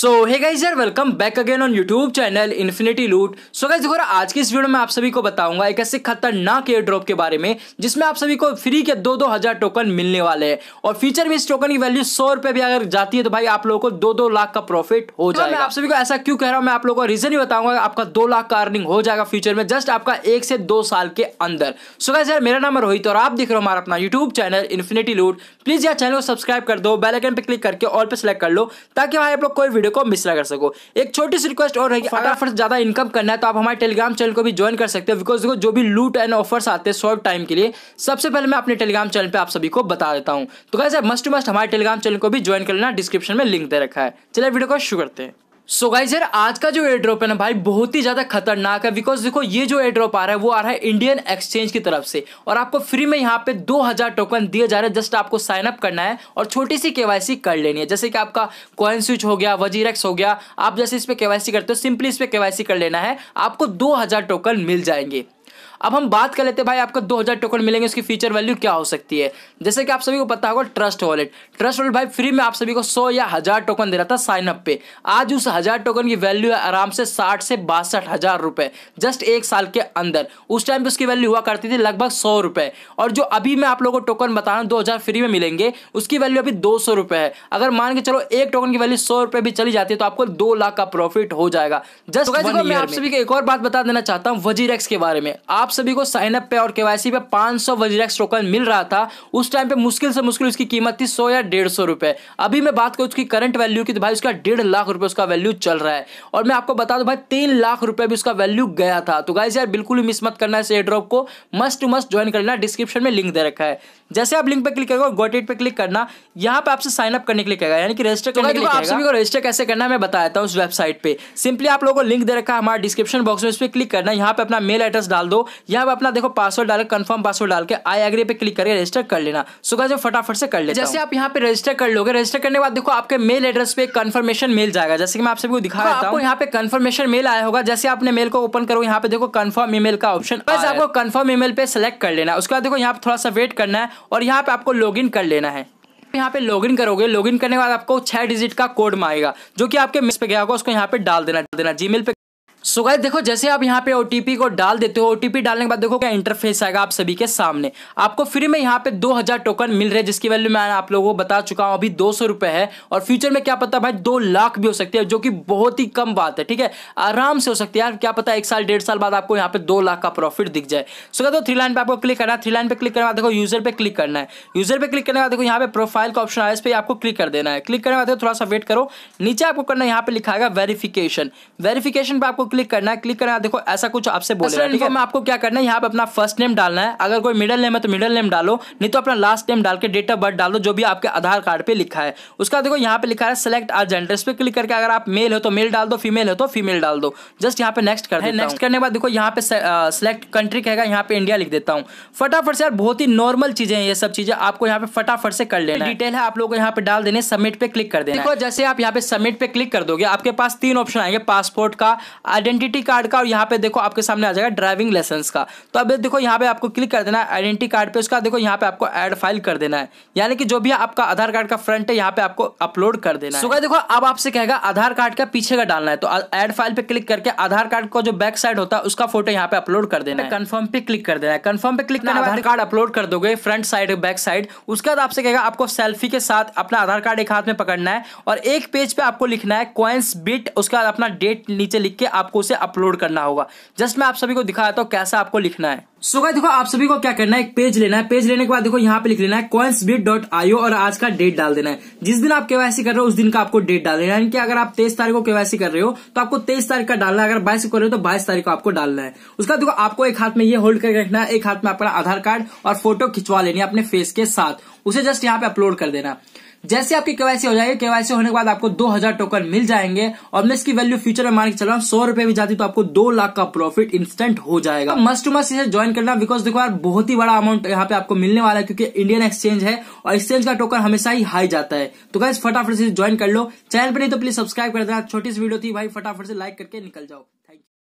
सो hey guys यार welcome back again on YouTube channel Infinity Loot so guys देखो आज की इस वीडियो में आप सभी को बताऊँगा एक ऐसे खतरनाक एयर ड्रॉप के बारे में जिसमें आप सभी को फ्री के दो दो हज़ार टोकन मिलने वाले हैं। और फ्यूचर में इस टोकन की वैल्यू सौ रुपए भी अगर जाती है तो भाई आप लोगों को दो दो लाख का प्रॉफिट हो जाएगा मैं आप सभी को ऐसा क्यों कह रहा हूँ मैं आप लोगों को रीजन ही बताऊँगा आपका दो लाख का अर्निंग हो जाएगा फ्यूचर में जस्ट आपका एक से दो साल के अंदर। सो गाइस यार मेरा नाम रोहित और आप देख रहे हो हमारा अपना YouTube channel Infinity Loot please यार चैनल को सब्सक्राइब कर दो बेलाइकन पे क्लिक करके ऑल पे सिलेक्ट कर लो ताकि भाई आप लोग कोई वीडियो को मिस ना कर सको। एक छोटी सी रिक्वेस्ट और है फटाफट ज़्यादा इनकम करना है तो आप हमारे टेलीग्राम चैनल को भी ज्वाइन कर सकते हो बिकॉज़ देखो, जो भी लूट एंड ऑफर्स आते हैं शॉर्ट टाइम के लिए, सबसे पहले मैं अपने टेलीग्राम चैनल पर आप सभी को बता देता हूँ। तो कैसे मस्ट मस्ट हमारे टेलीग्राम चैनल को भी ज्वाइन कर लेना डिस्क्रिप्शन में लिंक दे रखा है। चलिए वीडियो को शुरू करते हैं। सो so गाइज़ यार, आज का जो एड्रॉप ड्रॉप है ना भाई, बहुत ही ज़्यादा खतरनाक है बिकॉज़ देखो, ये जो एड्रॉप ड्रॉप आ रहा है, वो आ रहा है इंडियन एक्सचेंज की तरफ़ से। और आपको फ्री में यहाँ पे 2000 टोकन दिए जा रहे हैं जस्ट आपको साइन अप करना है और छोटी सी केवाईसी कर लेनी है। जैसे कि आपका कॉइन स्विच हो गया वजीरेक्स हो गया, आप जैसे इस पर केवाईसी करते हो सिंपली इस पर केवाईसी कर लेना है, आपको दो हज़ार टोकन मिल जाएँगे। अब हम बात कर लेते हैं भाई आपको 2000 टोकन मिलेंगे उसकी फीचर वैल्यू क्या हो सकती है? जैसे कि आप सभी को पता होगा ट्रस्ट वॉलेट ट्रस्ट वॉलेट भाई फ्री में आप सभी को 100 या हज़ार टोकन दे रहा था साइन अप पे। आज उस हज़ार टोकन की वैल्यू है आराम से साठ से बासठ हज़ार रुपए जस्ट एक साल के अंदर। उस टाइम पे उसकी वैल्यू हुआ करती थी लगभग सौ रुपए। और जो अभी मैं आप लोगों को टोकन बता रहा हूँ दो हज़ार फ्री में मिलेंगे उसकी वैल्यू अभी दो सौ रुपए है। अगर मान के चलो एक टोकन की वैल्यू सौ रुपए भी चली जाती है तो आपको दो लाख का प्रॉफिट हो जाएगा। जस्ट मैं आप सभी को एक और बात बता देना चाहता हूँ वजीरेक्स के बारे में। आप सभी को साइन अप पे और केवाईसी पे 500 सौ वजीरेक्स टोकन मिल रहा था। उस टाइम पे मुश्किल से मुश्किल उसकी कीमत थी सौ या डेढ़ सौ रुपए। अभी मैं बात करूँ उसकी करंट वैल्यू की तो भाई उसका डेढ़ लाख रुपए उसका वैल्यू चल रहा है। और मैं आपको बता दूँ भाई तीन लाख रुपए भी उसका वैल्यू गया था। तो गाइस यार बिल्कुल भी मिस मत करना है ड्रॉप को। मस्ट टू मस्ट ज्वाइन करना डिस्क्रिप्शन में लिंक दे रखा है। जैसे आप लिंक पे क्लिक करोगे गोट इट पे क्लिक करना। यहाँ पे आपसे साइन अप करने के लिए कहेगा यानी कि रजिस्टर करने के लिए आप सभी को रजिस्टर कैसे करना है मैं बताता हूँ उस वेबसाइट पे। सिंपली आप लोगों को लिंक दे रखा है हमारे डिस्क्रिप्शन बॉक्स में इस पर क्लिक करना। यहाँ पे अपना मेल एड्रेस डाल दो। यहाँ पे अपना देखो पासवर्ड डाल कन्फर्म पासवर्ड डाल के आई एग्री पे क्लिक करके रजिस्टर कर लेना। सो जो फटाफट से कर ले जैसे आप यहाँ पे रजिस्टर कर लोगे रजिस्टर करने के बाद देखो आपके मेल एड्रेस पे कन्फर्मेशन मेल जाएगा। जैसे कि मैं आप सभी दिखा रहा हूँ। यहाँ पे कन्फर्मेशन मेल आया होगा। जैसे आपने मेल को ओपन करो यहाँ पे देखो कन्फर्म ईमेल का ऑप्शन बस आपको कन्फर्म ईमेल पे सेलेक्ट कर लेना उसके बाद देखो यहाँ पे थोड़ा सा वेट करना है और यहाँ पे आपको लॉगिन कर लेना है। यहाँ पे लॉगिन करोगे। लॉगिन करने के बाद आपको छह डिजिट का कोड मांगेगा जो कि आपके मिस पे गया होगा उसको यहाँ पे डाल देना डाल देना। जीमेल पे सो गाइस देखो, जैसे आप यहाँ पे ओटीपी को डाल देते हो ओटीपी डालने के बाद देखो क्या इंटरफेस आएगा आप सभी के सामने। आपको फ्री में यहाँ पे 2000 टोकन मिल रहे हैं, जिसकी वैल्यू मैं आप लोगों को बता चुका हूँ, अभी दो सौ है। और फ्यूचर में क्या पता भाई दो लाख भी हो सकती है, जो कि बहुत ही कम बात है, ठीक है? आराम से हो सकती है यार, क्या पता एक साल, डेढ़ साल बाद आपको यहाँ पे दो लाख का प्रॉफिट दिख जाए। सो कहते थ्री लाइन पे आपको क्लिक करना है थ्री लाइन पे क्लिक करने बाद देखो यूज़र पे क्लिक करना है। यूज़र पे क्लिक करने बाद देखो यहाँ पे प्रोफ़ाइल का ऑप्शन आया, इस पर आपको क्लिक कर देना है। क्लिक करने बाद थोड़ा सा वेट करो। नीचे आपको करना यहाँ पे लिखा है वेरिफिकेशन वेरिफिकेशन पे आपको क्लिक करना है क्लिक करना है। देखो ऐसा कुछ आपसे बोले ठीक है? मैं आपको क्या करना है यहाँ पे अपना फ़र्स्ट नेम डालना है। अगर कोई मिडिल नेम है तो मिडिल नेम डालो नहीं तो अपना लास्ट नेम डाल के डेट ऑफ़ बर्थ डाल जो भी आपके आधार कार्ड पे लिखा है। उसका देखो यहाँ पे लिखा है सेलेक्ट आर जेंडर इस पर क्लिक करके अगर आप मेल हो तो मेल डाल दो फीमेल हो तो फीमेल डाल दो। जस्ट यहाँ पे नेक्स्ट कर नेक्स्ट करने के बाद देखो यहाँ पे सेलेक्ट कंट्री कहेगा यहाँ पे इंडिया लिख देता हूँ। फटाफट से यार बहुत ही नॉर्मल चीज़ें हैं ये सब चीज़ें। आपको यहाँ पे फटाफट से कर लेना डिटेल है आप लोग यहाँ पे डाल देने सबमिट पे क्लिक कर देना देखो जैसे आप यहाँ पे सबमिट पे क्लिक कर दोगे आपके पास तीन ऑप्शन आएँगे पासपोर्ट का आइडेंटिटी कार्ड का और यहाँ पे देखो आपके सामने आ जाएगा ड्राइविंग लाइसेंस का। तो अब देखो यहाँ पे आपको क्लिक कर देना है आइडेंटिटी कार्ड पे उसका देखो यहाँ पे आपको एड फ़ाइल कर देना है। यानी कि जो भी आपका आधार कार्ड का फ्रंट है यहाँ पे आपको अपलोड कर देना है। देखो अब आपसे कहेगा आधार कार्ड का पीछे का डालना है। तो एड फ़ाइल पे क्लिक करके आधार कार्ड का जो बैक साइड होता है उसका फ़ोटो यहाँ पे अपलोड कर देना है। कन्फर्म पे क्लिक कर देना है। कन्फर्म पे क्लिक करने आधार कार्ड अपलोड कर दोगे फ्रंट साइड बैक साइड उसके बाद आपसे कहेगा आपको सेल्फी के साथ अपना आधार कार्ड एक हाथ में पकड़ना है और एक पेज पे आपको लिखना है क्वाइंस बिट उसके बाद अपना डेट नीचे लिख के आपको उसे अपलोड करना होगा। जस्ट मैं आप सभी को दिखाता हूँ कैसे आपको लिखना है। सो so, देखो आप सभी को क्या करना है? एक पेज लेना है। पेज लेने के बाद देखो यहाँ पे लिख लेना है आईओ और आज का डेट डाल देना है। जिस दिन आप केवाईसी कर रहे हो उस दिन का आपको डेट डाल देना है। यानी कि अगर आप तेईस तारीख को केवाईसी कर रहे हो तो आपको तेईस तारीख का डालना है। अगर बाईस कर रहे हो तो बाईस तारीख को आपको डालना है। उसका देखो आपको एक हाथ में ये होल्ड करके रखना है। एक हाथ में अपना आधार कार्ड और फ़ोटो खिंचवा लेनी है अपने फेस के साथ। उसे जस्ट यहाँ पे अपलोड कर देना। जैसे आपकी केवाईसी हो जाएगी केवाईसी होने के बाद आपको 2000 टोकन मिल जाएँगे। और मैं इसकी वैल्यू फ्यूचर में मान के चल हूँ, सौ रुपए भी जाती तो आपको दो लाख का प्रॉफिट इंस्टेंट हो जाएगा। मस्ट टू मस्ट इसे ज्वाइन करना बिकॉज़ देखो यार, बहुत ही बड़ा अमाउंट यहाँ पे आपको मिलने वाला है, क्योंकि इंडियन एक्सचेंज है और एक्सचेंज का टोकन हमेशा ही हाई जाता है। तो गाइज़ फटाफट से ज्वाइन कर लो। चैनल पर नहीं तो प्लीज़ सब्सक्राइब कर देना। छोटी सी वीडियो थी, भाई, फटाफट से लाइक करके निकल जाओ।